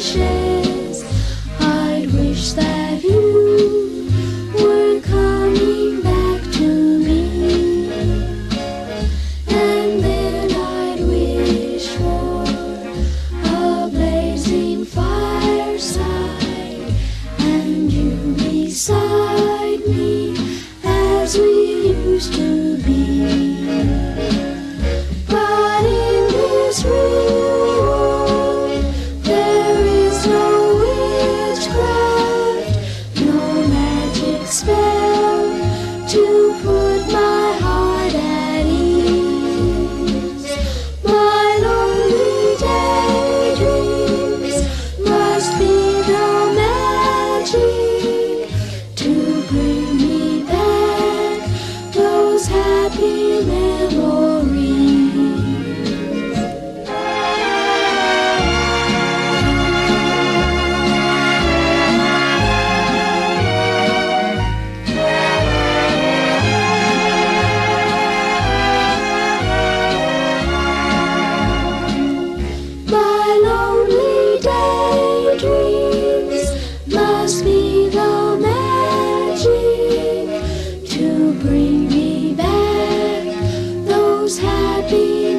wishes. I'd wish that you were coming back to me. And then I'd wish for a blazing fireside and you beside me as we used to. happy.